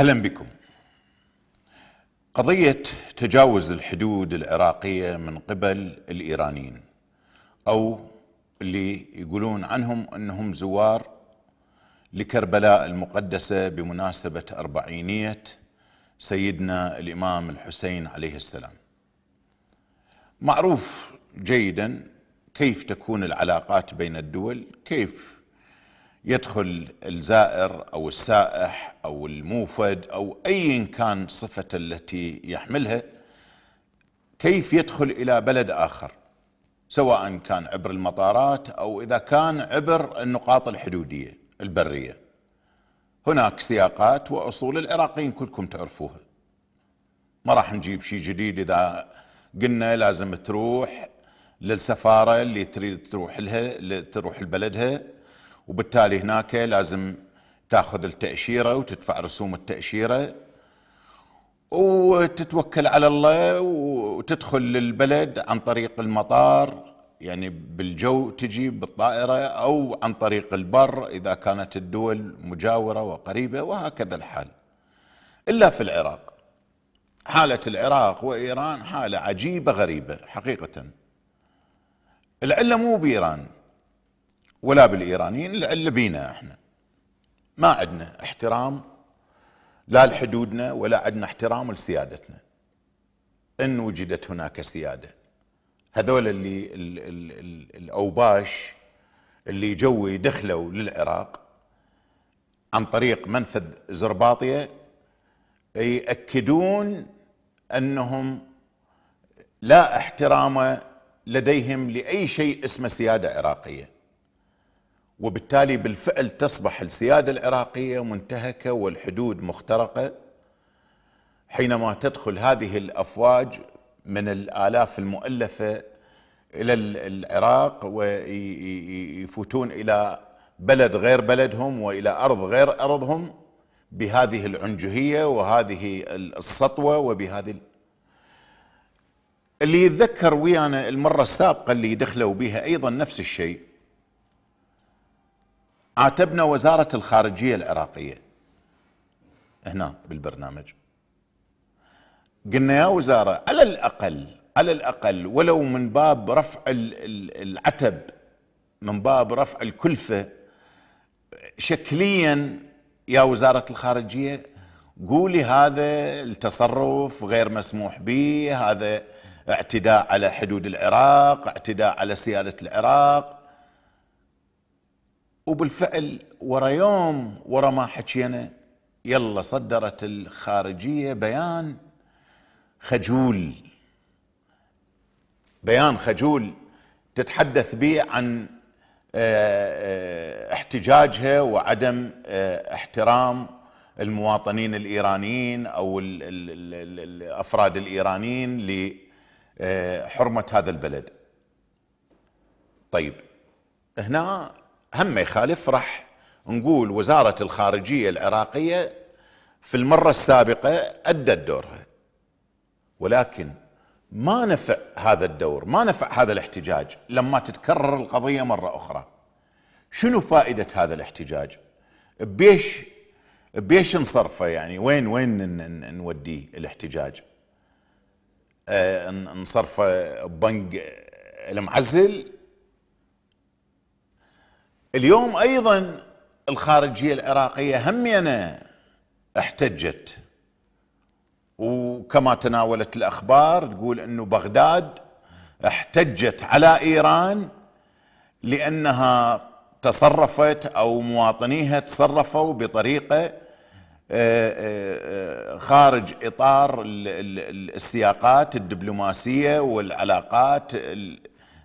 أهلا بكم. قضية تجاوز الحدود العراقية من قبل الإيرانيين أو اللي يقولون عنهم إنهم زوار لكربلاء المقدسة بمناسبة أربعينية سيدنا الإمام الحسين عليه السلام. معروف جيدا كيف تكون العلاقات بين الدول، كيف يدخل الزائر أو السائح أو الموفد أو ايا كان صفة التي يحملها كيف يدخل إلى بلد آخر سواء كان عبر المطارات أو إذا كان عبر النقاط الحدودية البرية. هناك سياقات وأصول العراقيين كلكم تعرفوها. ما راح نجيب شيء جديد إذا قلنا لازم تروح للسفارة اللي تريد تروح لها تروح لبلدها وبالتالي هناك لازم تاخذ التأشيرة وتدفع رسوم التأشيرة وتتوكل على الله وتدخل للبلد عن طريق المطار يعني بالجو تجي بالطائرة أو عن طريق البر إذا كانت الدول مجاورة وقريبة وهكذا الحال. إلا في العراق. حالة العراق وإيران حالة عجيبة غريبة حقيقة. العلة مو بإيران ولا بالإيرانيين العلة بينا إحنا. ما عندنا احترام لا لحدودنا ولا عندنا احترام لسيادتنا. إن وجدت هناك سيادة. هذول اللي ال ال ال الأوباش اللي جو يدخلوا للعراق عن طريق منفذ زرباطية يأكدون أنهم لا احترام لديهم لأي شيء اسمه سيادة عراقية. وبالتالي بالفعل تصبح السيادة العراقية منتهكة والحدود مخترقة حينما تدخل هذه الأفواج من الآلاف المؤلفة إلى العراق ويفوتون إلى بلد غير بلدهم وإلى أرض غير أرضهم بهذه العنجهية وهذه السطوة وبهذه اللي يتذكر ويانا المرة السابقة اللي دخلوا بها أيضا نفس الشيء. عاتبنا وزارة الخارجية العراقية. هنا بالبرنامج. قلنا يا وزارة على الأقل على الأقل ولو من باب رفع العتب من باب رفع الكلفة شكليا يا وزارة الخارجية قولي هذا التصرف غير مسموح به هذا اعتداء على حدود العراق اعتداء على سيادة العراق. وبالفعل ورا يوم ورا ما حكينا يلا صدرت الخارجية بيان خجول بيان خجول تتحدث به عن آه، آه، احتجاجها وعدم آه، احترام المواطنين الإيرانيين أو الأفراد الإيرانيين لحرمه هذا البلد. طيب هنا هم ما يخالف راح نقول وزارة الخارجية العراقية في المرة السابقة أدت دورها. ولكن ما نفع هذا الدور ما نفع هذا الاحتجاج لما تتكرر القضية مرة أخرى. شنو فائدة هذا الاحتجاج؟ بيش بيش نصرفه يعني؟ وين وين نوديه الاحتجاج؟ آه نصرفه بنك المعزل؟ اليوم أيضا الخارجية العراقية همينة احتجت. وكما تناولت الأخبار تقول إنه بغداد احتجت على إيران لأنها تصرفت أو مواطنيها تصرفوا بطريقة آه، آه، خارج إطار السياقات الدبلوماسية والعلاقات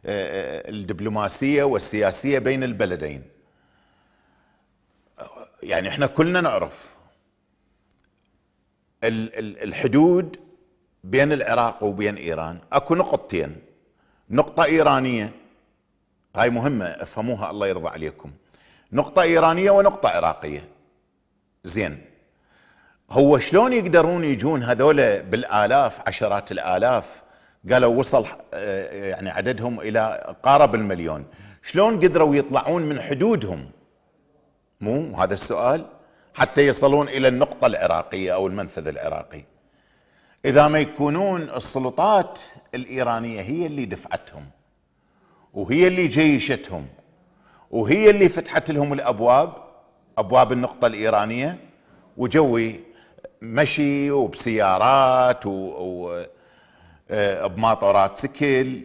الدبلوماسية والسياسية بين البلدين. يعني إحنا كلنا نعرف الحدود بين العراق وبين إيران. أكو نقطتين. نقطة إيرانية. هاي مهمة افهموها الله يرضى عليكم. نقطة إيرانية ونقطة عراقية. زين. هو شلون يقدرون يجون هذول بالآلاف عشرات الآلاف قالوا وصل آه، يعني عددهم إلى قارب المليون. شلون قدروا يطلعون من حدودهم؟ مو هذا السؤال؟ حتى يصلون إلى النقطة العراقية أو المنفذ العراقي. إذا ما يكونون السلطات الإيرانية هي اللي دفعتهم وهي اللي جيشتهم وهي اللي فتحت لهم الأبواب أبواب النقطة الإيرانية وجوي مشي وبسيارات وبماطورات آه، سكل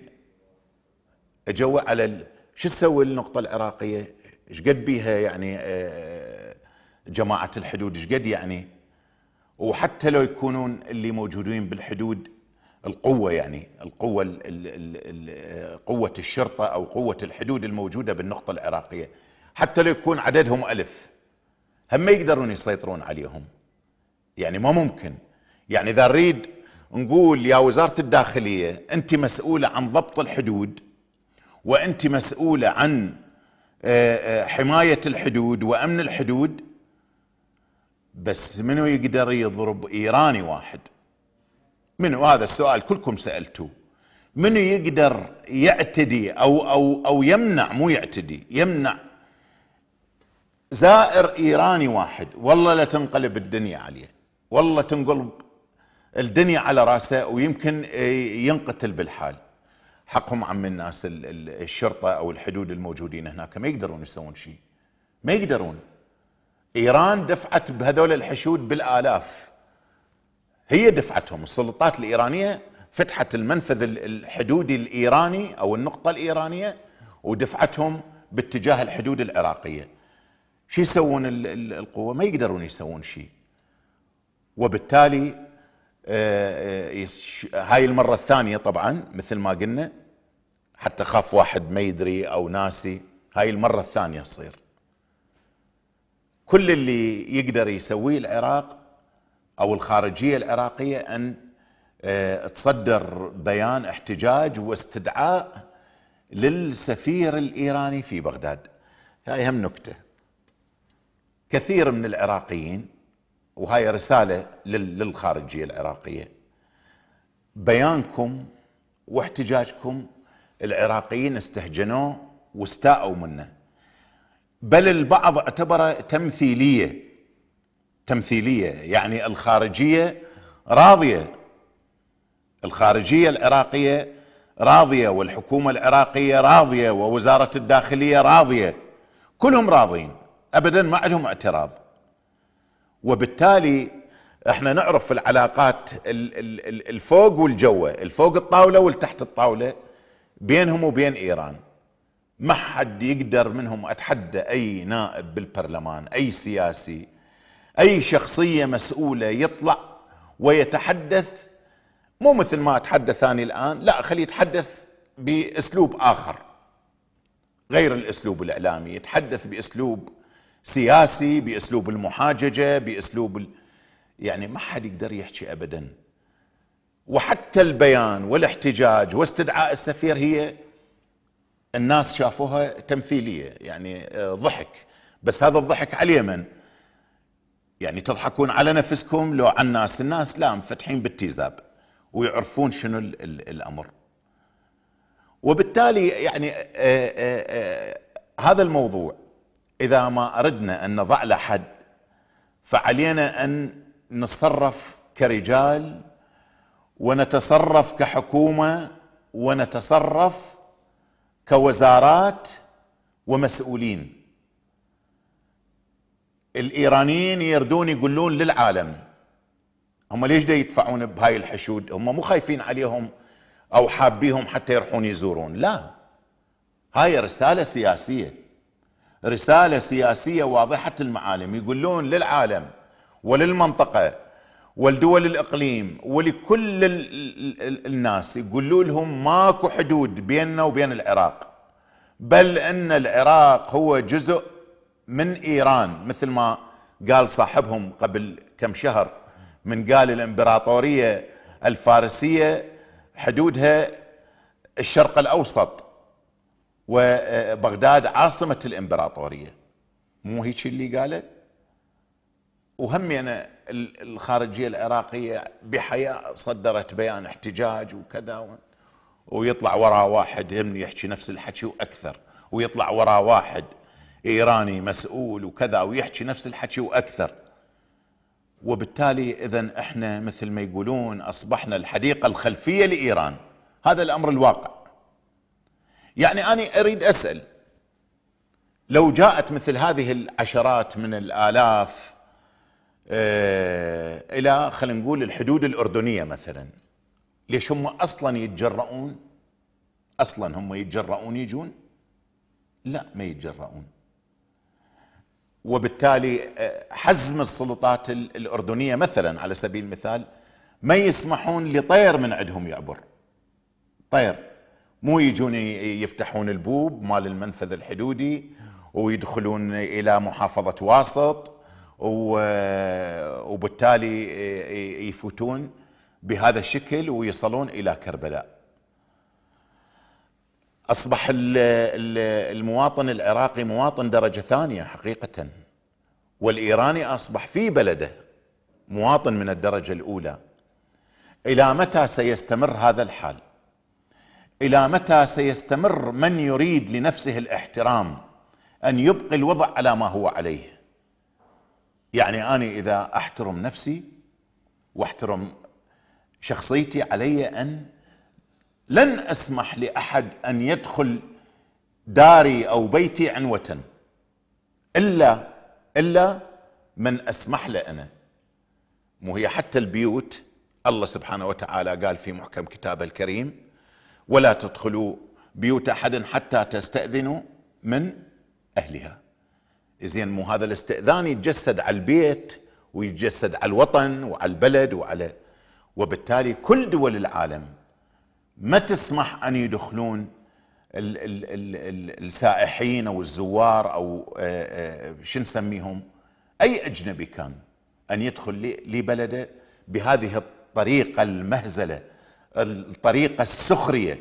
اجوا على شو تسوي النقطة العراقية؟ إيش قد بيها يعني آه، جماعة الحدود؟ إيش قد يعني؟ وحتى لو يكونون اللي موجودين بالحدود القوة يعني القوة ال ال قوة الشرطة أو قوة الحدود الموجودة بالنقطة العراقية. حتى لو يكون عددهم ألف هم ما يقدرون يسيطرون عليهم. يعني ما ممكن. يعني إذا نريد نقول يا وزارة الداخلية أنت مسؤولة عن ضبط الحدود وأنت مسؤولة عن آه، آه، حماية الحدود وأمن الحدود بس منو يقدر يضرب إيراني واحد؟ منو؟ هذا السؤال كلكم سألتوه. منو يقدر يعتدي أو, أو, أو يمنع مو يعتدي يمنع زائر إيراني واحد؟ والله لا تنقلب الدنيا عليه. والله تنقلب الدنيا على راسه ويمكن ينقتل بالحال. حقهم عم الناس الشرطة أو الحدود الموجودين هناك ما يقدرون يسوون شيء. ما يقدرون. إيران دفعت بهذول الحشود بالآلاف. هي دفعتهم. السلطات الإيرانية فتحت المنفذ الحدودي الإيراني أو النقطة الإيرانية ودفعتهم باتجاه الحدود العراقية. شو يسوون القوة؟ ما يقدرون يسوون شيء. وبالتالي هاي المرة الثانية طبعا مثل ما قلنا حتى خاف واحد ما يدري أو ناسي هاي المرة الثانية تصير. كل اللي يقدر يسويه العراق أو الخارجية العراقية أن آه، تصدر بيان احتجاج واستدعاء للسفير الإيراني في بغداد. هاي هم نكتة. كثير من العراقيين وهاي رسالة للخارجية العراقية. بيانكم واحتجاجكم العراقيين استهجنوه واستاءوا منه. بل البعض اعتبره تمثيلية. تمثيلية يعني الخارجية راضية. الخارجية العراقية راضية والحكومة العراقية راضية ووزارة الداخلية راضية. كلهم راضين. ابدا ما عندهم اعتراض. وبالتالي إحنا نعرف العلاقات الفوق والجوه الفوق الطاولة والتحت الطاولة بينهم وبين إيران. ما حد يقدر منهم أتحدى أي نائب بالبرلمان أي سياسي أي شخصية مسؤولة يطلع ويتحدث. مو مثل ما اتحدث أنا الآن لا خليه يتحدث بأسلوب آخر غير الأسلوب الإعلامي يتحدث بأسلوب سياسي بأسلوب المحاججة بأسلوب ال... يعني ما حد يقدر يحكي ابدا. وحتى البيان والاحتجاج واستدعاء السفير هي الناس شافوها تمثيلية يعني آه، ضحك. بس هذا الضحك على اليمن. يعني تضحكون على نفسكم لو على الناس الناس لا مفتحين بالتيزاب ويعرفون شنو ال ال الأمر. وبالتالي يعني آآ آه، آآ آه، هذا الموضوع إذا ما أردنا أن نضع له حد فعلينا أن نتصرف كرجال ونتصرف كحكومة ونتصرف كوزارات ومسؤولين. الإيرانيين يردون يقولون للعالم هم ليش دا يدفعون بهاي الحشود؟ هم مو خايفين عليهم أو حابيهم حتى يروحون يزورون. لا. هاي رسالة سياسية. رسالة سياسية واضحة المعالم يقولون للعالم وللمنطقة ولدول الإقليم ولكل الناس يقولوا لهم ماكو حدود بيننا وبين العراق. بل إن العراق هو جزء من إيران مثل ما قال صاحبهم قبل كم شهر من قال الإمبراطورية الفارسية حدودها الشرق الأوسط. وبغداد عاصمة الإمبراطورية. مو هيك اللي قاله؟ وهمي أنا الخارجية العراقية بحياء صدرت بيان احتجاج وكذا ويطلع وراه واحد هم يحكي نفس الحكي وأكثر. ويطلع وراه واحد إيراني مسؤول وكذا ويحكي نفس الحكي وأكثر. وبالتالي اذا إحنا مثل ما يقولون أصبحنا الحديقة الخلفية لإيران. هذا الأمر الواقع. يعني أنا أريد أسأل لو جاءت مثل هذه العشرات من الآلاف آه، إلى خلينا نقول الحدود الأردنية مثلا ليش هم أصلا يتجرؤون؟ أصلا هم يتجرؤون يجون؟ لا ما يتجرؤون. وبالتالي آه، حزم السلطات الأردنية مثلا على سبيل المثال ما يسمحون لطير من عندهم يعبر. طير. مو يجون يفتحون البوب مال المنفذ الحدودي ويدخلون إلى محافظة واسط وبالتالي يفوتون بهذا الشكل ويصلون إلى كربلاء. أصبح المواطن العراقي مواطن درجة ثانية حقيقة والإيراني أصبح في بلده مواطن من الدرجة الأولى. إلى متى سيستمر هذا الحال؟ إلى متى سيستمر من يريد لنفسه الاحترام أن يبقي الوضع على ما هو عليه؟ يعني أنا إذا أحترم نفسي واحترم شخصيتي علي أن لن أسمح لأحد أن يدخل داري أو بيتي عنوة إلا إلا من أسمح له أنا. مو هي حتى البيوت الله سبحانه وتعالى قال في محكم كتابه الكريم ولا تدخلوا بيوت أحد حتى تستأذنوا من أهلها. زين مو هذا الاستئذان يتجسد على البيت ويتجسد على الوطن وعلى البلد وعلى وبالتالي كل دول العالم ما تسمح أن يدخلون ال ال ال السائحين أو الزوار أو آه، آه، شو نسميهم؟ أي أجنبي كان أن يدخل لبلده بهذه الطريقة المهزلة الطريقة السخرية.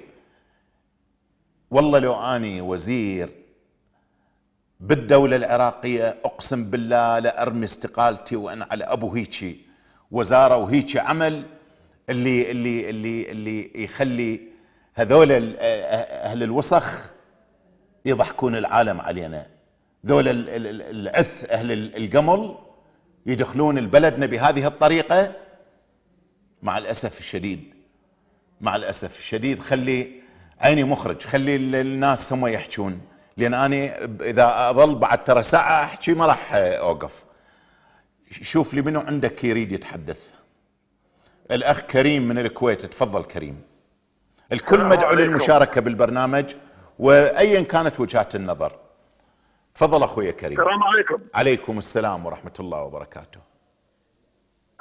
والله لو أني وزير بالدولة العراقية أقسم بالله لأرمي استقالتي وأنا على أبو هيجي. وزارة وهيجي عمل اللي اللي اللي اللي يخلي هذول أهل الوسخ يضحكون العالم علينا. ذول العث أهل القمل يدخلون بلدنا بهذه الطريقة. مع الأسف الشديد مع الأسف الشديد خلي عيني مخرج خلي الناس هم يحجون. لأن أنا إذا أظل بعد ترى ساعة أحكي ما راح أوقف. شوف لي منو عندك يريد يتحدث. الأخ كريم من الكويت تفضل كريم. الكل مدعو للمشاركة بالبرنامج وايا كانت وجهات النظر. تفضل أخوي كريم. السلام عليكم. عليكم السلام ورحمة الله وبركاته.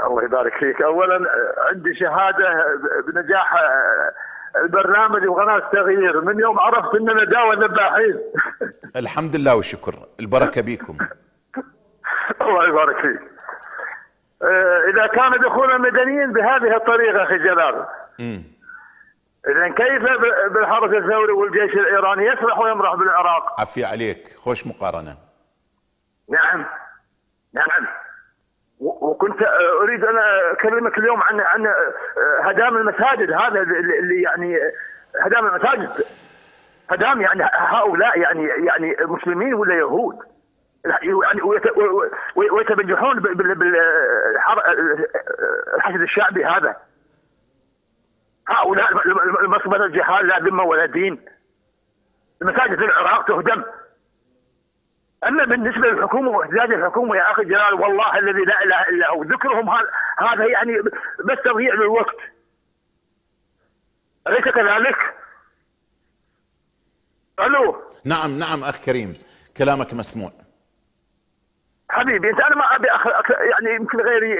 الله يبارك فيك. اولا عندي شهادة بنجاح البرنامج وقناه التغيير. من يوم عرفت إننا داوى الذباحين الحمد لله والشكر. البركة بكم الله يبارك فيك. آه، إذا كان دخول المدنيين بهذه الطريقة أخي جلال. اذا كيف بالحرس الثوري والجيش الإيراني؟ يسرح ويمرح بالعراق. عفي عليك. خوش مقارنة. نعم. نعم. وكنت أريد أن أكلمك اليوم عن عن هدام المساجد هذا اللي يعني هدام المساجد. هدام يعني هؤلاء يعني يعني مسلمين ولا يهود؟ يعني ويتبجحون بالحشد الشعبي هذا. هؤلاء مصبر الجهال لا ذمة ولا دين. المساجد في العراق تهدم. أما بالنسبة للحكومة واحتجاج الحكومة يا أخي جلال والله الذي لا إله إلا هو. ذكرهم هذا يعني بس تضييع للوقت. أليس كذلك؟ ألو؟ نعم نعم أخ كريم. كلامك مسموع. حبيبي أنت أنا ما أبي أخ... يعني يمكن غيري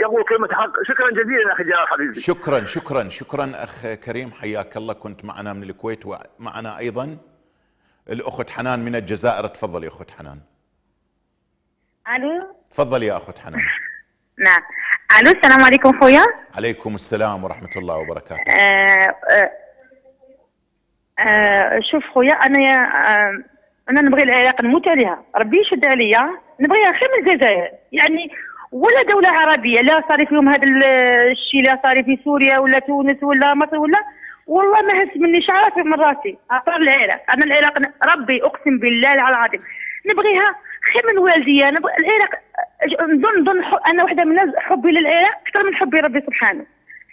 يقول كلمة حق. شكرا جزيلا أخي جلال حبيبي. شكرا شكرا شكرا أخ كريم. حياك الله كنت معنا من الكويت ومعنا أيضا. الأخت حنان من الجزائر. تفضل يا أخت حنان. ألو؟ تفضل يا أخت حنان. نعم. ألو السلام عليكم خويا. عليكم السلام ورحمة الله وبركاته. آه آه آه شوف خويا أنا يا آه أنا نبغي العراق نموت عليها. ربي يشد عليا. نبغيها خير من الجزائر. يعني ولا دولة عربية لا صار فيهم هذا الشيء لا صار في سوريا ولا تونس ولا مصر ولا والله ما هز مني شعرات من راسي؟ اطار العراق أنا العراق ربي أقسم بالله العظيم. نبغيها خير من والدي أنا العراق نظن نظن أنا واحدة من الناس حبي للعراق أكثر من حبي ربي سبحانه.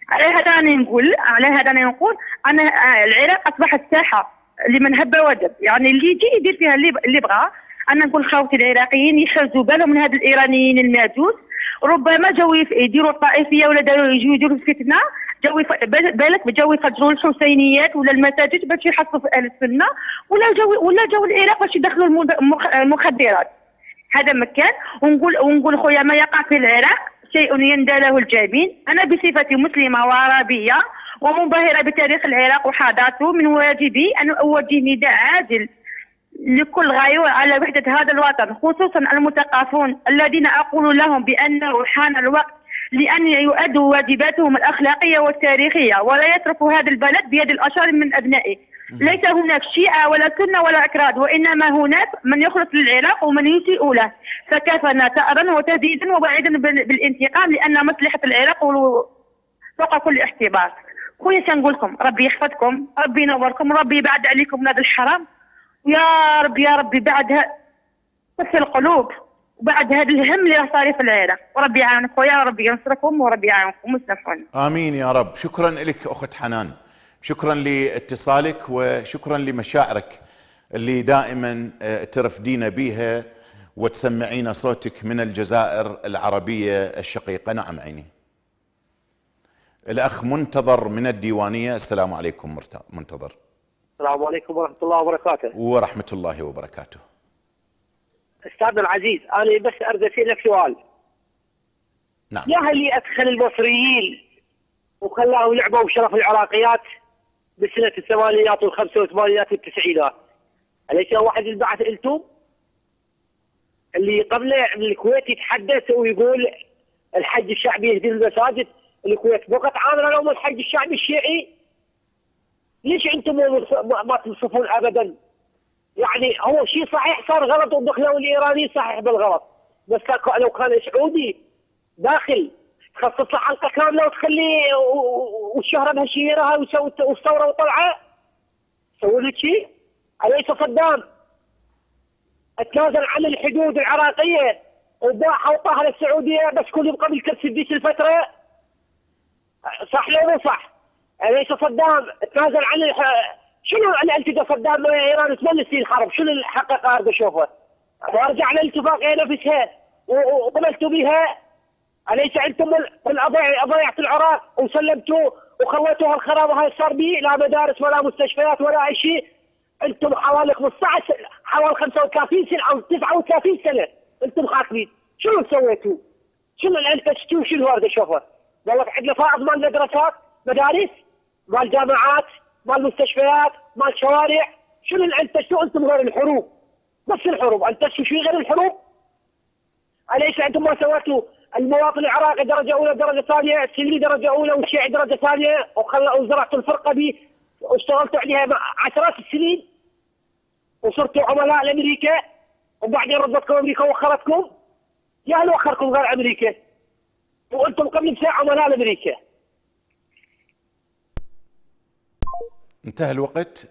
على هذا أنا نقول على هذا أنا نقول أنا العراق أصبحت ساحة لمن هب ودب يعني اللي يجي يدير فيها اللي بغى. أنا نقول خوتي العراقيين يخرجوا بالهم من هاد الإيرانيين الماجوس ربما جاوا يديروا الطائفيه ولا يجوا يديروا الفتنه جاوا بالك جاوا يفجروا الحسينيات ولا المساجد باش يحصلوا في أهل السنة ولا جاوا ولا جاوا العراق باش يدخلوا المخدرات. هذا مكان. ونقول ونقول خويا ما يقع في العراق شيء يندى له الجبين. أنا بصفتي مسلمة وعربية ومنبهرة بتاريخ العراق وحاضرته من واجبي أن أوجه نداء عاجل لكل غيور على وحدة هذا الوطن خصوصا المثقفون الذين أقول لهم بأنه حان الوقت لأن يؤدوا واجباتهم الأخلاقية والتاريخية ولا يتركوا هذا البلد بيد الأشرار من أبنائه. ليس هناك شيعة ولا سنة ولا أكراد وإنما هناك من يخلص للعراق ومن يسيء له فكفنا ثأرا وتهديدا ووعيدا بالانتقام؟ لأن مصلحة العراق فوق كل احتباس. خويا سنقول لكم ربي يحفظكم ربي ينوركم ربي يبعد عليكم من هذا الحرام. ويا رب يا ربي بعدها في القلوب. وبعد هذا الهم اللي صار في العراق وربي يعاونك ويا ربي ينصركم وربي يعاونكم. ويسلمكم آمين يا رب. شكرا لك أخت حنان. شكرا لاتصالك وشكرا لمشاعرك اللي دائما آه، ترفدين بيها وتسمعين صوتك من الجزائر العربية الشقيقة. نعم عيني. الأخ منتظر من الديوانية. السلام عليكم منتظر. السلام عليكم ورحمة الله وبركاته. ورحمة الله وبركاته. استاذنا العزيز أنا بس اريد اسالك سؤال. نعم. يا اللي ادخل المصريين وخلاهم يلعبوا بشرف العراقيات بسنة الثمانينات والخمسة والثمانينات والتسعينات؟ أليس واحد البعث أنتم اللي قبله الكويت يتحدث ويقول الحج الشعبي يهدي المساجد الكويت فقط عاملة لهم الحج الشعبي الشيعي؟ ليش أنتم ما تنصفون ابدا؟ يعني هو شيء صحيح صار غلط ودخلوا الإيراني صحيح بالغلط. بس لو كان سعودي داخل تخصص له حلقه كامله وتخليه والشهرة بهالشهيرة ويسوي والثورة وطلعه. سووا لك شيء أليس صدام؟ تنازل عن الحدود العراقية. وباع وطاها للسعودية بس كل يبقى بالكرسي بذيك الفترة. صح لو مو صح؟ أليس صدام؟ تنازل عن شنو اللي ألتقى صدام إيران ثمان سنين حرب شنو اللي حققها اريد اشوفه وارجع للاتفاقيه نفسها وقبلتوا بها. أليس أنتم من اضيعت العراق؟ وسلمتوا وخليتوا هالخراب وهاي صار به لا مدارس ولا مستشفيات ولا أي شيء. أنتم حوالي 15 حوالي 35 سنة أو 39 سنة أنتم خاطبين. شنو سويتوا؟ شنو شنو اريد اشوفه؟ والله عندنا فائض مال مدرسات مدارس مال جامعات مال مستشفيات مال شوارع. شنو اللي انتجتوا أنتم غير الحروب؟ بس الحروب. انتجتوا شيء غير الحروب؟ أليس أنتم ما سويتوا المواطن العراقي درجة أولى درجه ثانية السلمي درجة أولى والشيعي درجة ثانية؟ وزرعتوا الفرقة دي واشتغلتوا عليها عشرات السنين. وصرتوا عملاء لأمريكا. وبعدين ردتكم أمريكا وخرتكم يا هل وخركم غير أمريكا. وأنتم قبل ساعه عملاء لأمريكا. انتهى الوقت.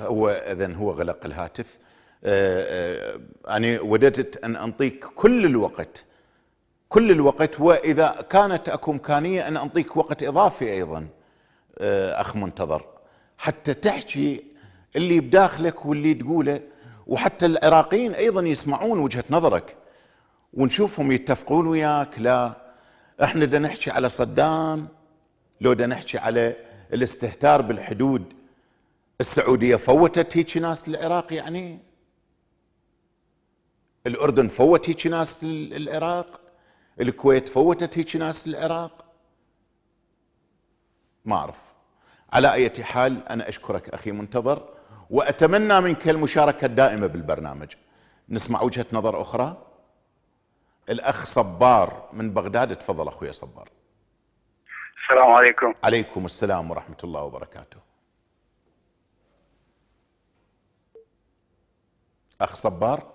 هو اذا هو غلق الهاتف. آه، آه، أنا وددت أن أنطيك كل الوقت. كل الوقت وإذا كانت أكو إمكانية أن أنطيك وقت إضافي أيضا. آه، أخ منتظر. حتى تحكي اللي بداخلك واللي تقوله وحتى العراقيين أيضا يسمعون وجهة نظرك ونشوفهم يتفقون وياك. لا إحنا بدنا نحكي على صدام لو بدنا نحكي على الاستهتار بالحدود. السعودية فوتت هيك ناس للعراق يعني؟ الأردن فوت هيك ناس للعراق؟ الكويت فوتت هيك ناس للعراق؟ ما أعرف. على أي حال أنا أشكرك أخي منتظر وأتمنى منك المشاركة الدائمة بالبرنامج. نسمع وجهة نظر أخرى؟ الأخ صبار من بغداد تفضل أخوي صبار. السلام عليكم. عليكم السلام ورحمة الله وبركاته. أخ صبار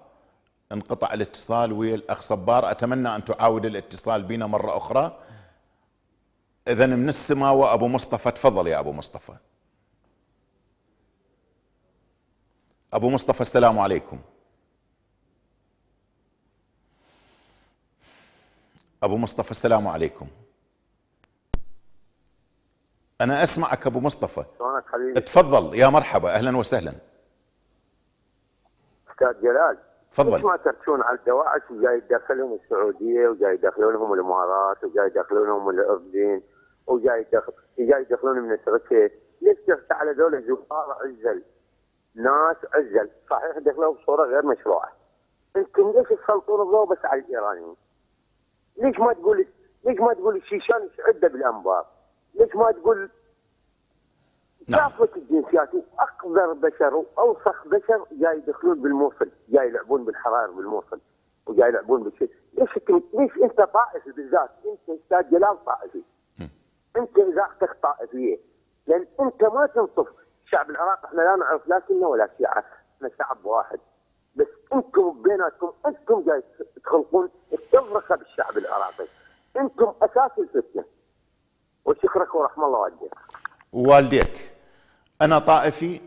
انقطع الاتصال ويا الأخ صبار. أتمنى أن تعاود الاتصال بنا مرة أخرى. إذا من السماء وأبو مصطفى تفضل يا أبو مصطفى. أبو مصطفى السلام عليكم. أبو مصطفى السلام عليكم. أنا أسمعك أبو مصطفى. شلونك حبيبي؟ تفضل. يا مرحبا. أهلا وسهلا. أستاذ جلال تفضل. ليش ما تركون على الدواعش وجاي يدخلهم السعودية وجاي يدخلونهم الإمارات وجاي يدخلونهم الأردن وجاي يدخل جاي يدخلون من تركيا ليش تفتح على دولة زوار عزل؟ ناس عزل. صحيح دخلوا بصورة غير مشروعة. أنتم ليش تسلطون الضوء بس على الإيرانيين؟ ليش ما تقول ليش ما تقول الشيشان عدة بالأنبار؟ ليش ما تقول نعم. كافة الجنسيات وأقذر بشر وأوسخ بشر جاي يدخلون بالموصل، جاي يلعبون بالحرائر بالموصل وجاي يلعبون بالشيء، ليش ليش أنت طائفي بالذات؟ أنت أستاذ جلال طائفي. أنت اذاعتك طائفية، لأن أنت ما تنصف شعب العراق إحنا لا نعرف لا سنة ولا شيعة، إحنا شعب واحد. بس أنتم بيناتكم أنتم جاي تخلقون التفرقة بالشعب العراقي. أنتم أساس الفتنة. وشكرك ورحم الله والديك. ووالديك أنا طائفي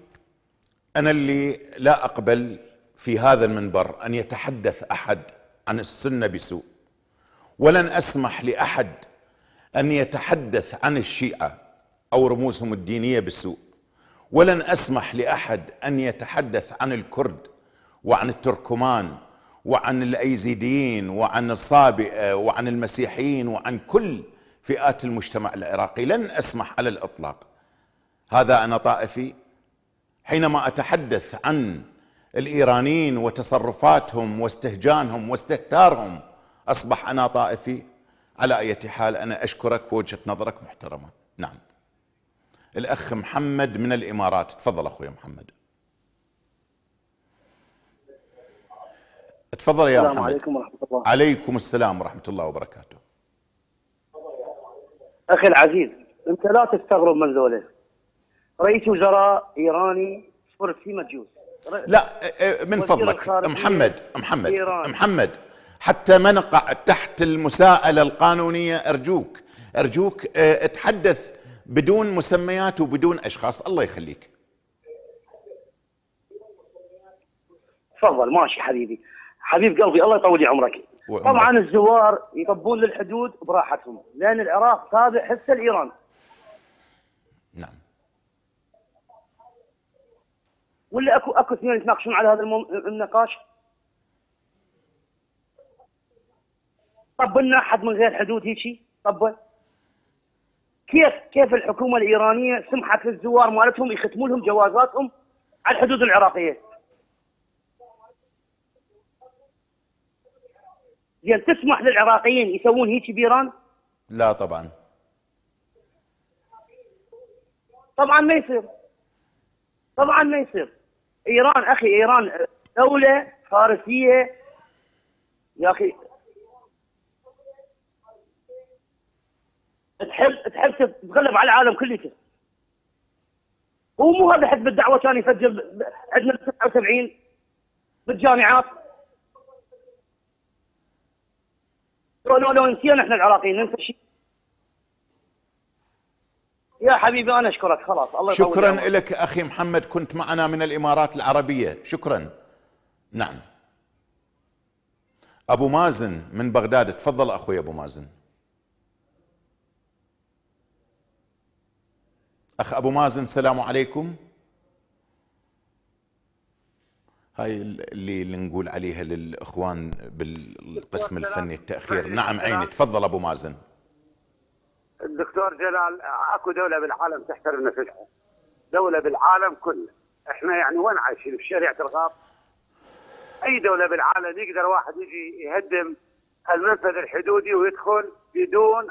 أنا اللي لا أقبل في هذا المنبر أن يتحدث أحد عن السنة بسوء ولن أسمح لأحد أن يتحدث عن الشيعة أو رموزهم الدينية بسوء ولن أسمح لأحد أن يتحدث عن الكرد وعن التركمان وعن الأيزيديين وعن الصابئة وعن المسيحيين وعن كل فئات المجتمع العراقي لن أسمح على الإطلاق. هذا أنا طائفي. حينما أتحدث عن الإيرانيين وتصرفاتهم واستهجانهم واستهتارهم أصبح أنا طائفي. على أي حال أنا أشكرك وجهة نظرك محترمة. نعم. الأخ محمد من الإمارات. تفضل أخوي محمد. تفضل يا السلام محمد. عليكم ورحمة الله. عليكم السلام ورحمة الله وبركاته. أخي العزيز أنت لا تستغرب من ذولا رئيس وزراء إيراني فرسي مجوس ر- لا آه، من وزير فضلك الخارجية محمد محمد إيران. محمد حتى ما نقع تحت المساءلة القانونية أرجوك أرجوك آه، اتحدث بدون مسميات وبدون أشخاص. الله يخليك. تفضل ماشي حبيبي. حبيب قلبي الله يطول لي عمرك. طبعا الزوار يطبون للحدود براحتهم لأن العراق تابع حتى لإيران نعم. ولا اكو أكو اثنين يتناقشون على هذا. النقاش؟ طب لنا أحد من غير حدود هيجي؟ طب. كيف كيف الحكومة الإيرانية سمحت للزوار مالتهم يختموا لهم جوازاتهم على الحدود العراقية؟ زين تسمح للعراقيين يسوون هيك بايران؟ لا طبعا. طبعا ما يصير. طبعا ما يصير. إيران أخي إيران دولة فارسية. يا أخي تحب تحب تتغلب على العالم كله هو مو هذا حزب الدعوة كان ب- عندنا 79 بالجامعات؟ لو لو لو نسينا إحنا العراقيين ننسى شيء. يا حبيبي أنا أشكرك. خلاص الله شكرا. لك أخي محمد كنت معنا من الإمارات العربية. شكرا. نعم. أبو مازن من بغداد. تفضل أخوي أبو مازن. أخ أبو مازن السلام عليكم. هاي اللي, اللي نقول عليها للإخوان بالقسم الفني التأخير. نعم عيني. تفضل أبو مازن. الدكتور جلال أكو دولة بالعالم تحترم نفسها دولة بالعالم كله. إحنا يعني وين عايشين؟ في شريعة الغاب؟ أي دولة بالعالم يقدر واحد يجي يهدم المنفذ الحدودي ويدخل بدون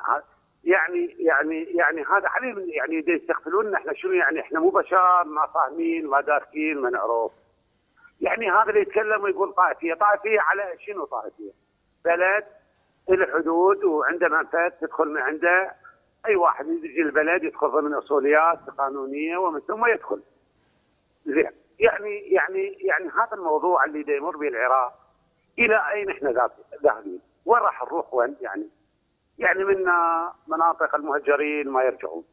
يعني يعني يعني هذا حبيبي يعني يستغفلون إحنا شنو يعني؟ إحنا مو بشر ما فاهمين ما داركين ما نعرف. يعني هذا اللي يتكلم ويقول طائفية طائفية على شنو طائفية بلد الحدود وعنده منفذ تدخل من عنده أي واحد يجي البلد يدخل ضمن أصوليات قانونية ومن ثم يدخل. زين يعني يعني يعني هذا الموضوع اللي يمر به العراق إلى أين إحنا ذاهب- ذاهبين؟ وين راح نروح وين يعني؟ يعني منا مناطق المهجرين ما يرجعون.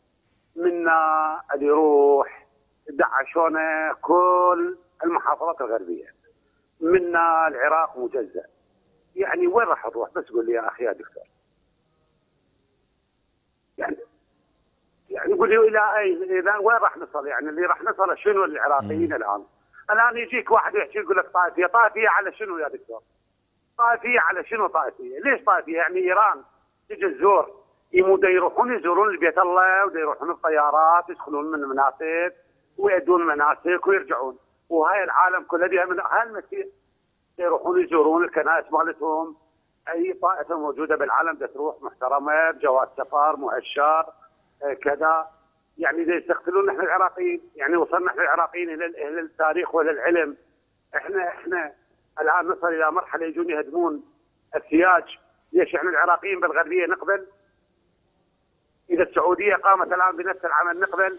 منا اللي يروح دعشونا كل المحافظات الغربية. منا العراق مجزأ. يعني وين راح نروح؟ بس قول لي يا أخي يا دكتور. يعني يعني يقول لي إلى اين إذا وين راح نصل يعني اللي راح نصل شنو العراقيين الآن؟ الآن يجيك واحد يحكي يقول لك طائفية، طائفية على شنو يا دكتور؟ طائفية على شنو طائفية؟ ليش طائفية؟ يعني إيران تجي تزور يمودا يروحون يزورون البيت الله ودا يروحون الطيارات يدخلون من المناسك ويأدون مناسك ويرجعون وهاي العالم كله بها من هاي المسير يروحون يزورون الكنائس مالتهم. أي طائفة موجودة بالعالم تروح محترمة بجواز سفر مؤشر آه، كذا. يعني إذا يستقتلون نحن العراقيين يعني وصلنا نحن العراقيين إلى إلى التاريخ وإلى العلم. إحنا إحنا الآن نصل إلى مرحلة يجون يهدمون السياج. ليش إحنا العراقيين بالغربية نقبل؟ إذا السعودية قامت الآن بنفس العمل نقبل.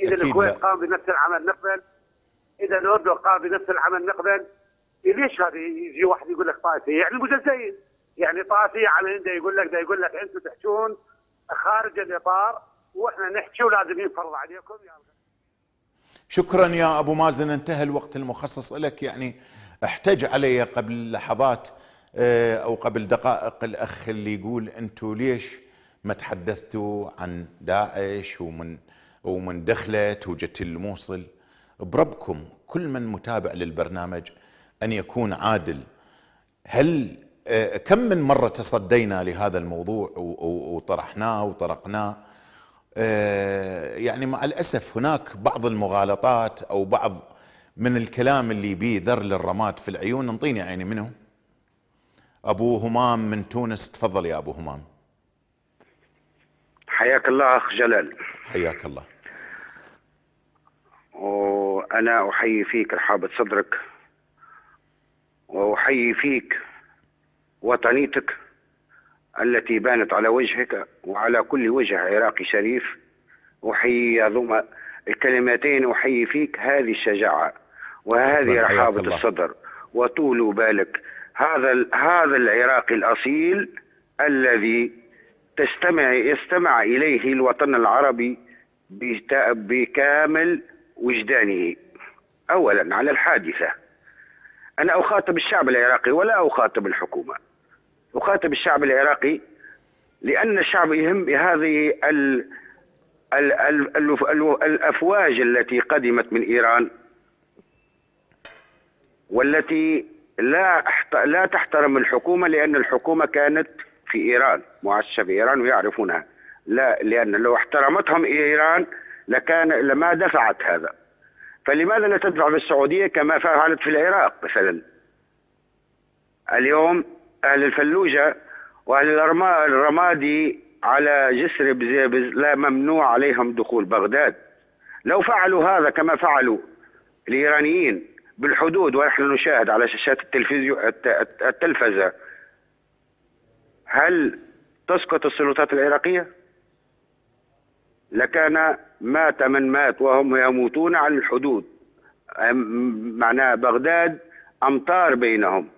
إذا الكويت. قام بنفس العمل نقبل. إذا الاردن قام بنفس العمل نقبل ليش هذا يجي واحد يقول لك طائفيه يعني مجزئين يعني طائفيه على ده يقول لك ده يقول لك أنتم تحجون خارج الإطار وإحنا نحكي ولازم ينفرض عليكم. يا شكرا يا أبو مازن انتهى الوقت المخصص لك. يعني احتج علي قبل لحظات آه، أو قبل دقائق الأخ اللي يقول أنتم ليش ما تحدثتوا عن داعش ومن ومن دخلت وجت الموصل؟ بربكم كل من متابع للبرنامج أن يكون عادل. هل آه، كم من مرة تصدينا لهذا الموضوع وطرحناه وطرقناه؟ آه، يعني مع الأسف هناك بعض المغالطات أو بعض من الكلام اللي بيه ذر للرماد في العيون انطيني عيني منه. أبو همام من تونس تفضل يا أبو همام. حياك الله أخ جلال. حياك الله. وأنا أحيي فيك رحابة صدرك وأحيي فيك وطنيتك التي بانت على وجهك وعلى كل وجه عراقي شريف أحيي يا ضم الكلمتين أحيي فيك هذه الشجاعة وهذه رحابة الله. الصدر وطول بالك هذا هذا العراقي الأصيل الذي تستمع يستمع إليه الوطن العربي بكامل وجدانه اولا على الحادثة. أنا أخاطب الشعب العراقي ولا أخاطب الحكومة. أخاطب الشعب العراقي لأن الشعب يهم بهذه ال ال ال ال ال الأفواج التي قدمت من إيران والتي لا لا تحترم الحكومة لأن الحكومة كانت في إيران معشة في إيران ويعرفونها. لا لأن لو احترمتهم إيران لكان لما دفعت هذا. فلماذا لا تدفع في السعودية كما فعلت في العراق مثلا؟ اليوم أهل الفلوجة وأهل الرما- الرمادي على جسر بزيبز لا ممنوع عليهم دخول بغداد. لو فعلوا هذا كما فعلوا الإيرانيين بالحدود ونحن نشاهد على شاشات التلفزيون الت- الت- التلفزة هل تسقط السلطات العراقية؟ لكان مات من مات وهم يموتون على الحدود. معناه بغداد أمطار بينهم.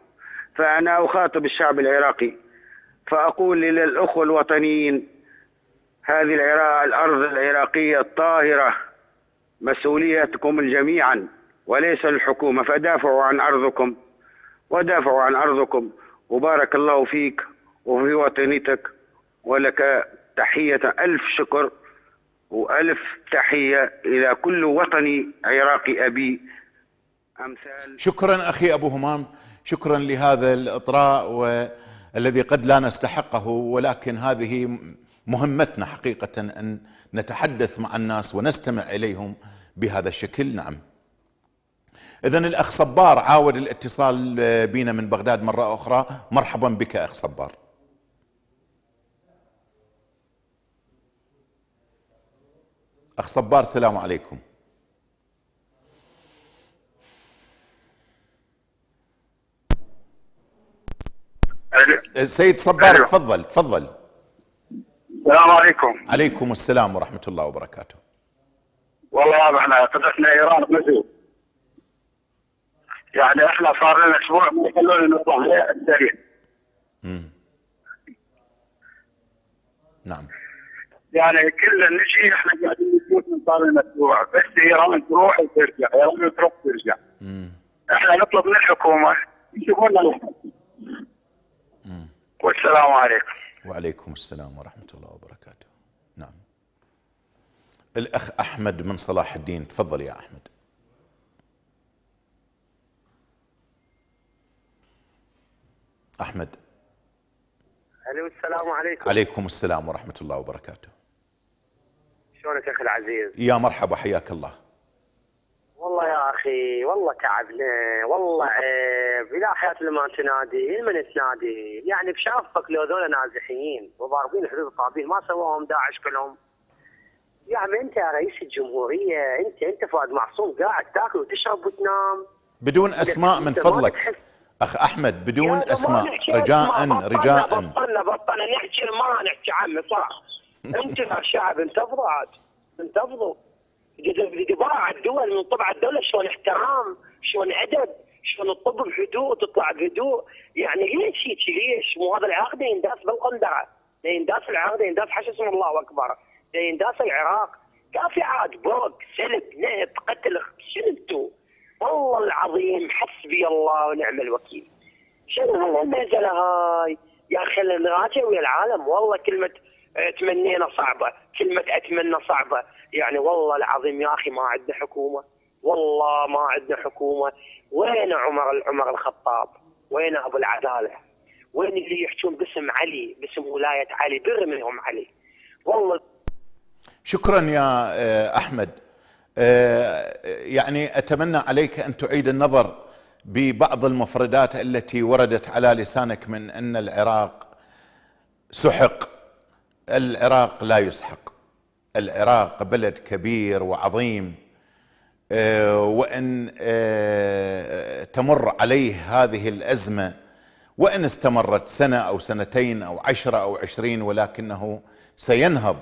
فأنا أخاطب الشعب العراقي فأقول للأخوة الوطنيين هذه العراق الأرض العراقية الطاهرة مسؤوليتكم جميعا وليس الحكومة. فدافعوا عن أرضكم ودافعوا عن أرضكم. وبارك الله فيك وفي وطنيتك ولك تحية. ألف شكر. وألف تحية إلى كل وطني عراقي أبي. أمثال. شكرا أخي أبو همام. شكرا لهذا الإطراء والذي قد لا نستحقه ولكن هذه مهمتنا حقيقة أن نتحدث مع الناس ونستمع إليهم بهذا الشكل. نعم. اذا الأخ صبار عاود الاتصال بنا من بغداد مرة أخرى. مرحبا بك أخ صبار. أخ صبار السلام عليكم. السيد صبار أيوة. تفضل تفضل. السلام عليكم. عليكم السلام ورحمة الله وبركاته. والله إحنا قدسنا إيران بنزول يعني إحنا صار لنا أسبوع ما يخلونا نطلع السريع. نعم. يعني كلنا نجي إحنا قاعدين نموت من صار أسبوع بس ايران تروح وترجع ايران تروح وترجع. إحنا نطلب من الحكومة يجيبوا لنا. والسلام عليكم. وعليكم السلام ورحمة الله وبركاته. الأخ أحمد من صلاح الدين تفضل يا أحمد. أحمد. ألو السلام عليكم. عليكم السلام ورحمة الله وبركاته. شلونك أخي العزيز؟ يا مرحبا حياك الله. والله يا أخي والله تعبنا والله عيب لا حياة لما تنادي من تنادي. يعني بشافك لو ذولا نازحين وضاربين حدود الطابين ما سواهم داعش كلهم. يا عمي أنت يا رئيس الجمهورية أنت أنت فؤاد معصوم قاعد تاكل وتشرب وتنام. بدون أسماء من فضلك. أخ أحمد بدون أسماء. رجاء. بطلنا- رجاء. بطلنا بطلنا. نحكي ما نحكي عمي صح. انت يا شعب انتفضوا عاد. انتفضوا طباع الدول من طبع الدولة شلون احترام شلون ادب شلون الطب بهدوء تطلع بهدوء. يعني ليش هيك؟ ليش؟ مو هذا العراق ده ينداس بالقندره ينداس العراق ده ينداس حش اسم الله أكبر. ينداس العراق. كافي عاد بوق سلب نهب قتل شنو انتو؟ والله العظيم حسبي الله ونعم الوكيل. شنو هالمهزله هاي يا أخي نراجع ويا العالم والله كلمة تمنينا صعبة. كلمة أتمنى صعبة. يعني والله العظيم يا أخي ما عندنا حكومة. والله ما عندنا حكومة. وين عمر عمر الخطاب؟ وين أبو العدالة؟ وين اللي يحجون باسم علي باسم ولاية علي بر منهم علي. والله شكرا يا آه، أحمد. آه، يعني أتمنى عليك أن تعيد النظر ببعض المفردات التي وردت على لسانك من أن العراق سحق. العراق لا يسحق العراق بلد كبير وعظيم آه، وإن آه، تمر عليه هذه الأزمة وإن استمرت سنة أو سنتين أو عشرة أو عشرين ولكنه سينهض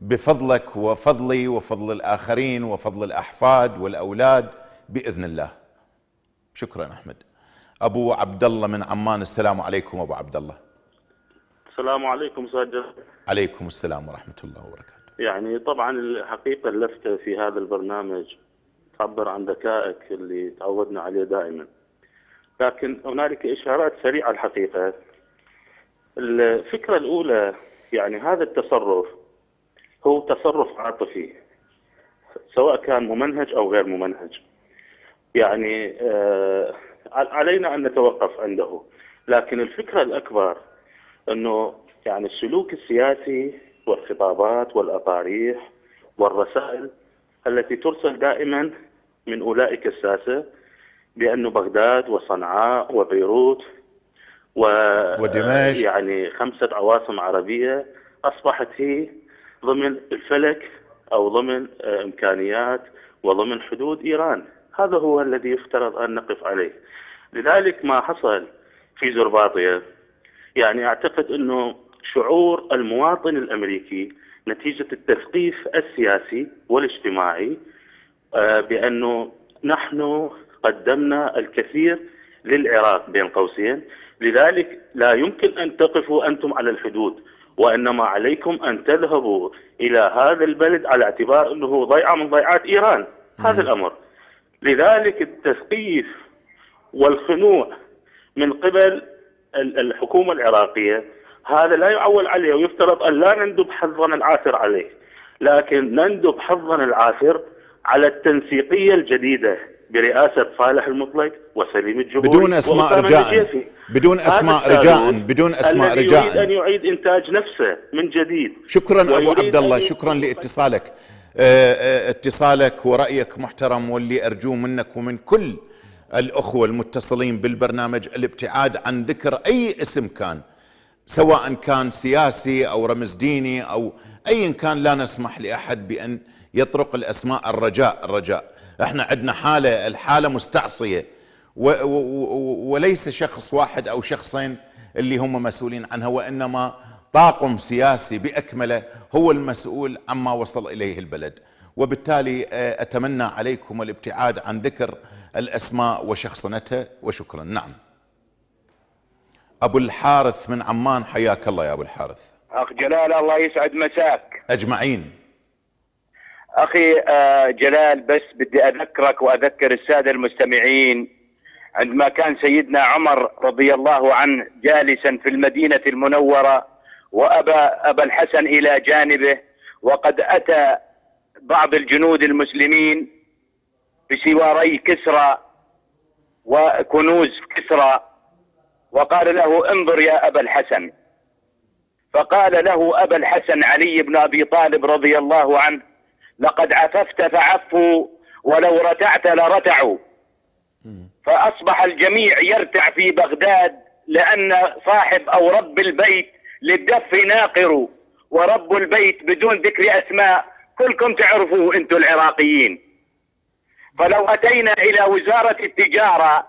بفضلك وفضلي وفضل الآخرين وفضل الأحفاد والأولاد بإذن الله. شكرا أحمد. أبو عبد الله من عمان السلام عليكم أبو عبد الله. السلام عليكم أستاذ. عليكم السلام ورحمة الله وبركاته. يعني طبعا الحقيقة اللفته في هذا البرنامج تعبر عن ذكائك اللي تعودنا عليه دائما. لكن هنالك إشارات سريعة الحقيقة. الفكرة الأولى يعني هذا التصرف هو تصرف عاطفي سواء كان ممنهج أو غير ممنهج. يعني آه علينا أن نتوقف عنده لكن الفكرة الأكبر إنه يعني السلوك السياسي والخطابات والاقاريح والرسائل التي ترسل دائما من أولئك الساسة بانه بغداد وصنعاء وبيروت و ودمشق. يعني خمسة عواصم عربية أصبحت هي ضمن الفلك أو ضمن آه، إمكانيات وضمن حدود إيران هذا هو الذي يفترض أن نقف عليه لذلك ما حصل في زرباطية يعني أعتقد إنه شعور المواطن الأمريكي نتيجة التثقيف السياسي والاجتماعي آه، بأنه نحن قدمنا الكثير للعراق بين قوسين. لذلك لا يمكن أن تقفوا أنتم على الحدود وإنما عليكم أن تذهبوا إلى هذا البلد على اعتبار إنه ضيعة من ضيعات إيران. هذا الأمر. لذلك التثقيف والخنوع من قبل الحكومة العراقية هذا لا يعول عليه ويفترض أن لا نندب حظنا العاثر عليه لكن نندب حظنا العاثر على التنسيقية الجديدة برئاسة صالح المطلق وسليم الجبوري. بدون أسماء رجاء. بدون أسماء رجاء بدون أسماء الذي يريد رجاء. أن يعيد إنتاج نفسه من جديد. شكرا أبو عبد الله شكرا لاتصالك. آه، آه، اتصالك ورأيك محترم واللي ارجوه منك ومن كل الأخوة المتصلين بالبرنامج الابتعاد عن ذكر أي اسم كان سواء كان سياسي أو رمز ديني أو ايا كان لا نسمح لأحد بأن يطرق الأسماء الرجاء الرجاء. إحنا عندنا و و و وليس شخص واحد أو شخصين اللي هم مسؤولين عنها وإنما طاقم سياسي بأكمله هو المسؤول عما وصل إليه البلد. وبالتالي آه، أتمنى عليكم الابتعاد عن ذكر الأسماء وشخصنتها وشكرا. نعم. أبو الحارث من عمان حياك الله يا أبو الحارث. أخ جلال الله يسعد مساك. أجمعين. أخي آه، جلال بس بدي أذكرك وأذكر السادة المستمعين. عندما كان سيدنا عمر رضي الله عنه جالسا في المدينة المنورة وابا أبا الحسن إلى جانبه وقد أتى بعض الجنود المسلمين بسواري كسرى وكنوز كسرى وقال له انظر يا أبا الحسن. فقال له أبا الحسن علي بن أبي طالب رضي الله عنه لقد عففت فعفوا ولو رتعت لرتعوا. فأصبح الجميع يرتع في بغداد لأن صاحب أو رب البيت للدف ناقر ورب البيت بدون ذكر أسماء. كلكم تعرفوه أنتم العراقيين. فلو اتينا إلى وزارة التجارة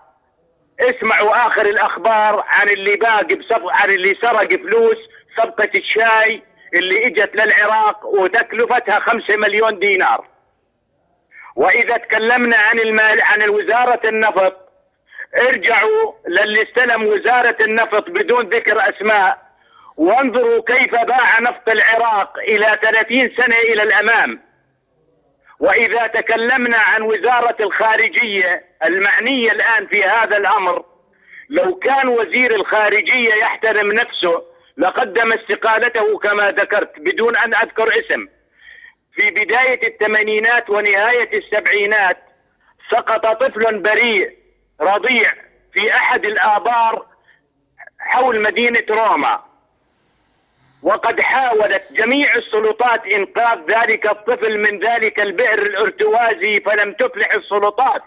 اسمعوا آخر الأخبار عن اللي باقي بصف عن اللي سرق فلوس صفقة الشاي اللي إجت للعراق وتكلفتها خمسة مليون دينار. وإذا تكلمنا عن المال عن وزارة النفط ارجعوا للي استلم وزارة النفط بدون ذكر أسماء. وانظروا كيف باع نفط العراق إلى 30 سنة إلى الأمام. وإذا تكلمنا عن وزارة الخارجية المعنية الآن في هذا الأمر لو كان وزير الخارجية يحترم نفسه لقدم استقالته كما ذكرت بدون أن أذكر اسم. في بداية الثمانينات ونهاية السبعينات سقط طفل بريء رضيع في أحد الآبار حول مدينة روما. وقد حاولت جميع السلطات إنقاذ ذلك الطفل من ذلك البئر الارتوازي فلم تفلح السلطات.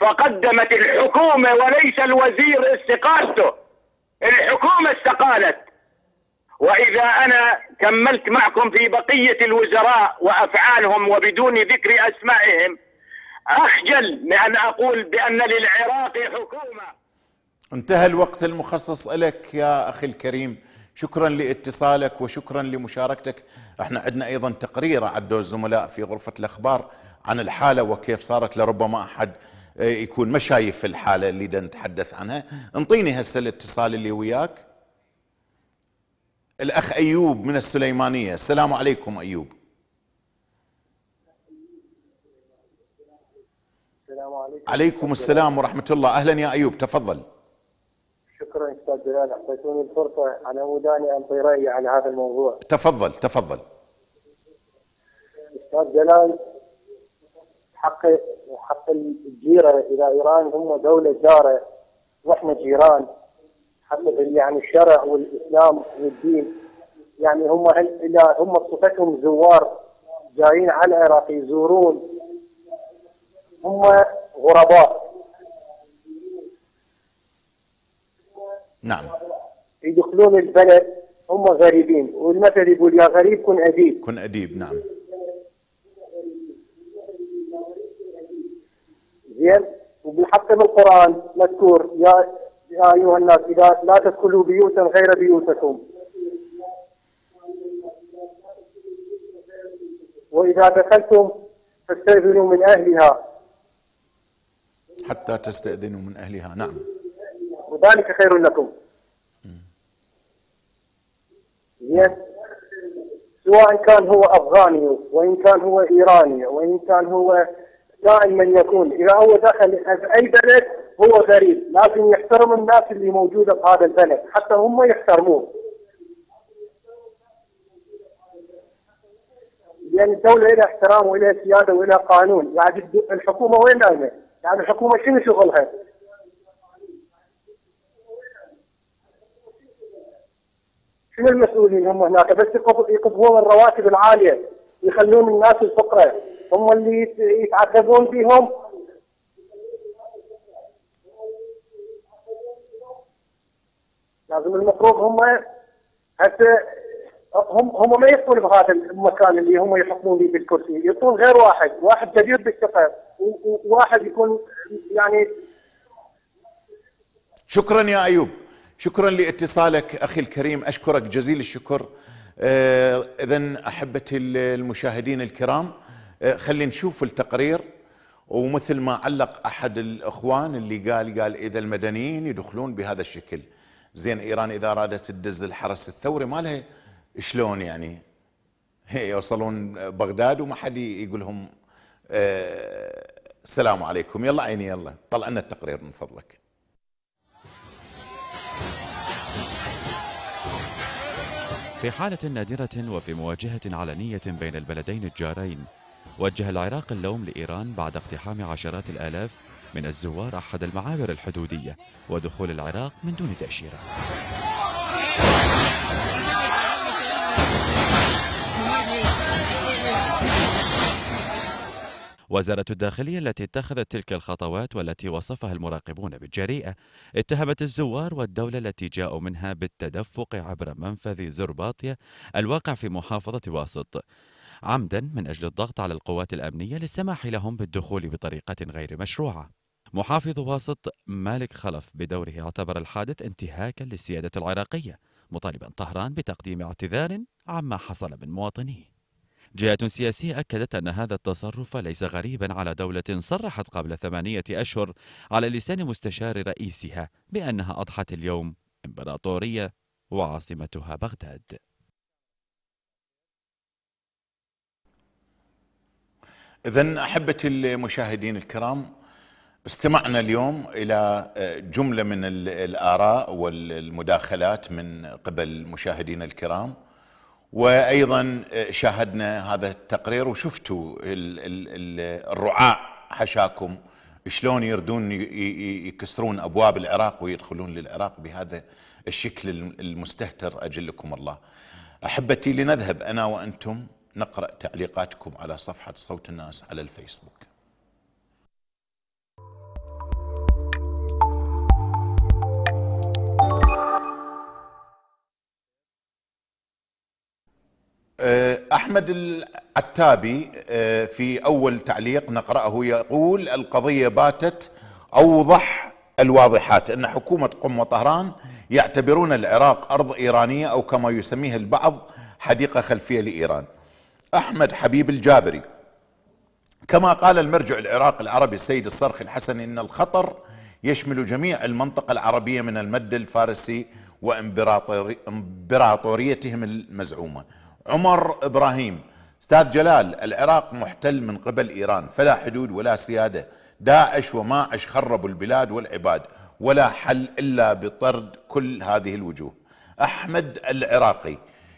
فقدمت الحكومة وليس الوزير استقالته. الحكومة استقالت. وإذا أنا كملت معكم في بقية الوزراء وأفعالهم وبدون ذكر أسمائهم أخجل من ان أقول بأن للعراق حكومة. انتهى الوقت المخصص لك يا أخي الكريم. شكرا لاتصالك وشكرا لمشاركتك. إحنا عندنا أيضا تقرير عدوا الزملاء في غرفة الأخبار عن الحالة وكيف صارت لربما أحد آه، يكون ما شايف الحالة اللي نتحدث عنها. انطيني هسه الاتصال اللي وياك. الأخ أيوب من السليمانية. السلام عليكم أيوب. السلام عليكم. عليكم السلام ورحمة الله. أهلا يا أيوب تفضل. شكرا أستاذ جلال أعطيتوني الفرصة على موداني انطي رأيي على هذا الموضوع. تفضل تفضل. أستاذ جلال حق حق الجيرة اذا إيران هم دولة جارة وإحنا جيران. حسب يعني الشرع والإسلام والدين. يعني هم اذا هم بصفتهم زوار جايين على العراق يزورون. هم غرباء. نعم. يدخلون البلد هم غريبين. والمثل يقول يا غريب كن أديب. كن أديب نعم. زين؟ وبالحق بالقران مذكور يا يا أيها الناس إذا لا تدخلوا بيوتا غير بيوتكم. وإذا دخلتم فاستأذنوا من أهلها. حتى تستأذنوا من أهلها نعم. وذلك خير لكم. سواء كان هو أفغاني وإن كان هو إيراني وإن كان هو كائن من يكون. إذا هو دخل أي بلد هو غريب. لازم يحترم الناس اللي موجودة في هذا البلد. حتى هم يحترموه. لأن الدولة لها احترام ولها سيادة ولها قانون. يعني الحكومة وين نايمه؟ يعني الحكومة شنو شغلها؟ شنو المسؤولين هم هناك؟ بس يقبضون الرواتب العالية يخلون الناس الفقراء. هم اللي يتعذبون بهم لازم المفروض هم حتى هم هم ما يبقون بهذا المكان اللي هم يحكمون به بالكرسي، يبقون غير واحد، واحد جدير بالثقه، وواحد يكون يعني شكرا يا أيوب. شكرا لاتصالك أخي الكريم أشكرك جزيل الشكر. آه اذا أحبتي المشاهدين الكرام آه خلينا نشوف التقرير ومثل ما علق أحد الأخوان اللي قال قال إذا المدنيين يدخلون بهذا الشكل. زين إيران إذا أرادت تدز الحرس الثوري ما لها شلون يعني؟ يوصلون بغداد وما حد يقول لهم آه السلام عليكم يلا عيني يلا طلع لنا التقرير من فضلك. في حالة نادرة وفي مواجهة علنية بين البلدين الجارين وجه العراق اللوم لإيران بعد اقتحام عشرات الآلاف من الزوار أحد المعابر الحدودية ودخول العراق من دون تأشيرات. وزارة الداخلية التي اتخذت تلك الخطوات والتي وصفها المراقبون بالجريئة اتهمت الزوار والدولة التي جاءوا منها بالتدفق عبر منفذ زرباطية الواقع في محافظة واسط عمدا من أجل الضغط على القوات الأمنية للسماح لهم بالدخول بطريقة غير مشروعة. محافظ واسط مالك خلف بدوره اعتبر الحادث انتهاكا للسيادة العراقية مطالبا طهران بتقديم اعتذار عما حصل من مواطنيه. جهة سياسية أكدت أن هذا التصرف ليس غريبا على دولة صرحت قبل ثمانية أشهر على لسان مستشار رئيسها بأنها أضحت اليوم. إمبراطورية وعاصمتها بغداد. إذا أحبتي المشاهدين الكرام استمعنا اليوم إلى جملة من الآراء والمداخلات من قبل مشاهدينا الكرام. وأيضا شاهدنا هذا التقرير وشفتوا الرعاع حشاكم شلون يردون يكسرون أبواب العراق ويدخلون للعراق بهذا الشكل المستهتر أجلكم الله. أحبتي لنذهب أنا وأنتم نقرأ تعليقاتكم على صفحة صوت الناس على الفيسبوك. أحمد العتابي آه، في أول تعليق نقرأه يقول القضية باتت أوضح الواضحات أن حكومة قم وطهران يعتبرون العراق أرض إيرانية أو كما يسميها البعض حديقة خلفية لإيران. أحمد حبيب الجابري كما قال المرجع العراقي العربي السيد الصرخي الحسني إن الخطر يشمل جميع المنطقة العربية من المد الفارسي وامبراطوريتهم المزعومة. عمر إبراهيم. أستاذ جلال العراق محتل من قبل إيران فلا حدود ولا سيادة. داعش وماعش خربوا البلاد والعباد ولا حل إلا بطرد كل هذه الوجوه. أحمد العراقي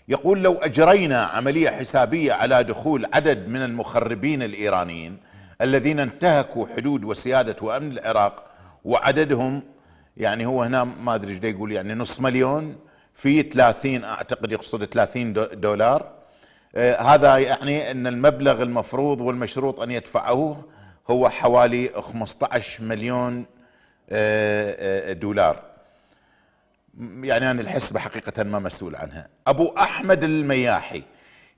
يقول لو أجرينا عملية حسابية على دخول عدد من المخربين الإيرانيين الذين انتهكوا حدود وسيادة وأمن العراق وعددهم يعني هو هنا ما أدري إيش يقول يعني نص مليون في 30 أعتقد يقصد 30 دولار. آه هذا يعني إن المبلغ المفروض والمشروط أن يدفعه هو حوالي 15 مليون آه دولار. يعني أنا الحسبه حقيقه ما مسؤول عنها. أبو أحمد المياحي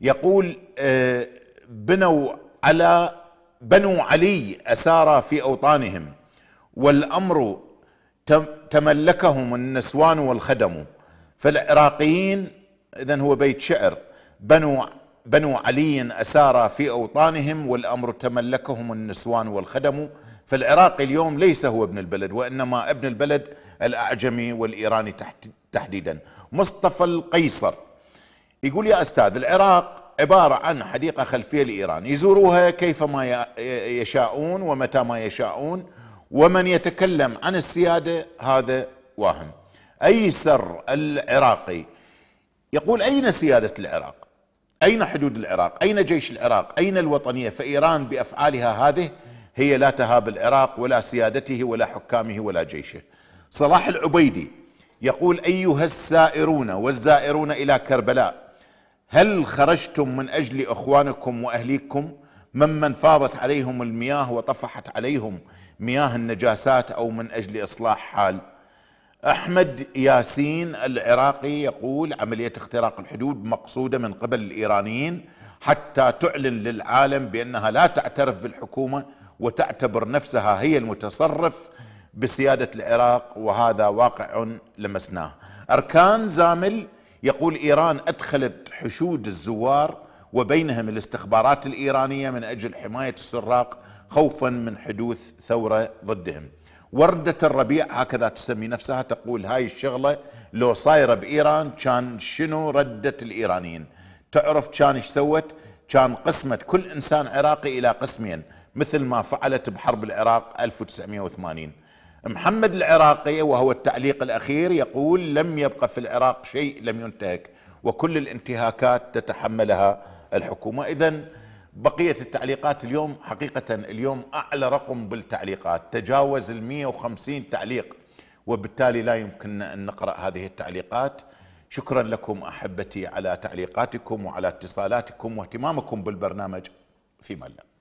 يقول آه بنوا على بنوا علي أسارى في أوطانهم والأمر تملكهم النسوان والخدم. فالعراقيين اذا هو بيت شعر. بنوا بنو علي أسارى في أوطانهم والأمر تملكهم النسوان والخدم. فالعراقي اليوم ليس هو ابن البلد وإنما ابن البلد الأعجمي والإيراني تحديدا. مصطفى القيصر يقول يا أستاذ العراق عبارة عن حديقة خلفية لإيران. يزوروها كيفما يشاءون ومتى ما يشاءون ومن يتكلم عن السيادة هذا واهم. أيسر العراقي يقول أين سيادة العراق؟ أين حدود العراق؟ أين جيش العراق؟ أين الوطنية؟ فإيران بأفعالها هذه هي لا تهاب العراق ولا سيادته ولا حكامه ولا جيشه. صلاح العبيدي يقول أيها السائرون والزائرون إلى كربلاء هل خرجتم من أجل إخوانكم وأهليكم ممن فاضت عليهم المياه وطفحت عليهم مياه النجاسات أو من أجل إصلاح حال أحمد ياسين العراقي يقول عملية اختراق الحدود مقصودة من قبل الإيرانيين حتى تعلن للعالم بأنها لا تعترف بالحكومة وتعتبر نفسها هي المتصرف بسيادة العراق وهذا واقع لمسناه. أركان زامل يقول إيران أدخلت حشود الزوار وبينهم الاستخبارات الإيرانية من أجل حماية السراق خوفا من حدوث ثورة ضدهم. وردة الربيع هكذا تسمي نفسها تقول هاي الشغلة لو صايرة بإيران كان شنو ردة الإيرانيين؟ تعرف كان إيش سوت؟ كان قسمت كل إنسان عراقي إلى قسمين مثل ما فعلت بحرب العراق 1980 محمد العراقي وهو التعليق الأخير يقول لم يبقى في العراق شيء لم ينتهك وكل الانتهاكات تتحملها الحكومة. إذا بقية التعليقات اليوم حقيقة اليوم أعلى رقم بالتعليقات. تجاوز ال 150 تعليق وبالتالي لا يمكن أن نقرأ هذه التعليقات. شكرا لكم أحبتي على تعليقاتكم وعلى اتصالاتكم واهتمامكم بالبرنامج في ملة